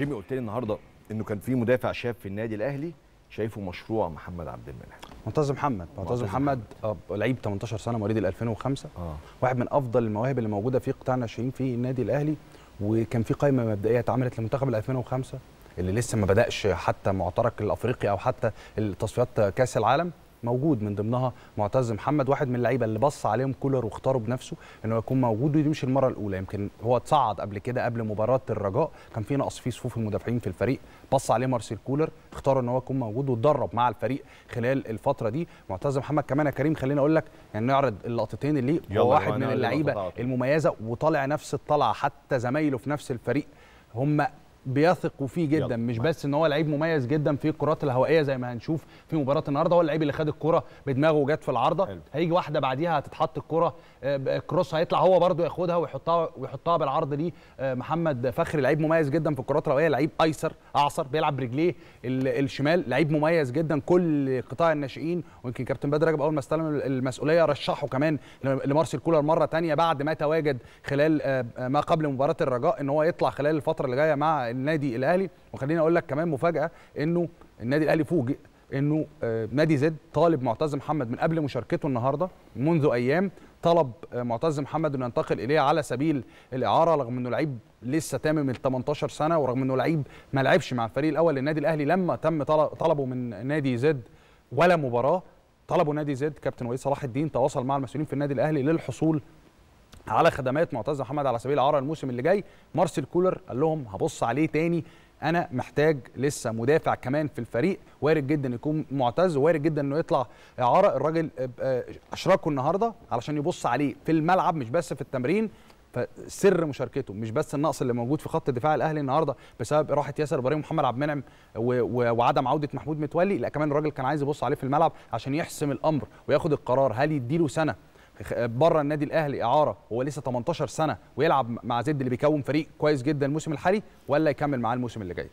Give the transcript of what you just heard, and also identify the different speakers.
Speaker 1: جيمي قلت لي النهارده إنه كان في مدافع شاب في النادي الأهلي شايفه مشروع محمد عبد المنعم.
Speaker 2: معتز محمد معتز محمد. آه، لعيب 18 سنة مواليد ال 2005
Speaker 1: آه.
Speaker 2: واحد من أفضل المواهب اللي موجودة في قطاع الناشئين في النادي الأهلي. وكان في قائمة مبدئية اتعملت لمنتخب ال 2005 اللي لسه ما بدأش حتى معترك الأفريقي أو حتى التصفيات كأس العالم. موجود من ضمنها معتز محمد واحد من اللعيبة اللي بص عليهم كولر واختاره بنفسه إنه يكون موجود ودي مش المرة الأولى. يمكن هو اتصعد قبل كده قبل مباراة الرجاء. كان في نقص في صفوف المدافعين في الفريق. بص عليه مارسيل كولر اختار إن هو يكون موجود واتدرب مع الفريق خلال الفترة دي. معتز محمد كمان يا كريم خليني أقول لك يعني نعرض اللقطتين اللي هو واحد من
Speaker 1: اللعيبة.
Speaker 2: المميزة وطالع نفس الطلعة حتى زمايله في نفس الفريق. هم بيثقوا فيه جدا.
Speaker 1: يلا.
Speaker 2: مش بس إن هو لعيب مميز جدا في الكرات الهوائية زي ما هنشوف في مباراة النهارده. هو اللعيب اللي خد الكرة بدماغه وجت في
Speaker 1: العارضة.
Speaker 2: هيجي واحدة بعديها هتتحط الكرة آه، كروس هيطلع هو برده ياخدها ويحطها ويحطها بالعرض دي. آه، محمد فخري لعيب مميز جدا في الكرات الهوائية. لعيب أيسر أعصر بيلعب برجليه ال- الشمال. لعيب مميز جدا كل قطاع الناشئين. ويمكن كابتن بدر رجب أول ما استلم المسؤولية رشحه كمان لمارسيل كولر مرة تانية بعد ما تواجد خلال آه، ما قبل مباراة الرجاء إن هو يطلع خلال الفترة اللي جاية مع النادي الاهلي. وخليني أقول لك كمان مفاجأة انه النادي الاهلي فوجئ انه آه، نادي زد طالب معتز محمد من قبل مشاركته النهارده منذ أيام. طلب آه، معتز محمد انه ينتقل إليه على سبيل الإعارة رغم إنه لعيب لسه تامم ال 18 سنة ورغم إنه لعيب ما لعبش مع الفريق الأول للنادي الأهلي لما تم طل- طلبه من نادي زد ولا مباراة. طلبوا نادي زد كابتن وليد صلاح الدين تواصل مع المسؤولين في النادي الأهلي للحصول على خدمات معتز محمد على سبيل الاعاره الموسم اللي جاي. مارسيل كولر قال لهم هبص عليه تاني. أنا محتاج لسه مدافع كمان في الفريق. وارد جدا يكون معتز وارد جدا إنه يطلع إعارة. الراجل أشركه النهارده علشان يبص عليه في الملعب مش بس في التمرين. فسر مشاركته مش بس النقص اللي موجود في خط دفاع الأهلي النهارده بسبب راحة ياسر إبراهيم ومحمد عبد المنعم وعدم عودة محمود متولي. لا كمان الراجل كان عايز يبص عليه في الملعب عشان يحسم الأمر وياخد القرار. هل يديله سنة بره النادي الاهلي اعاره وهو لسه 18 سنة ويلعب مع زد اللي بيكون فريق كويس جدا الموسم الحالي ولا يكمل معاه الموسم اللي جاي؟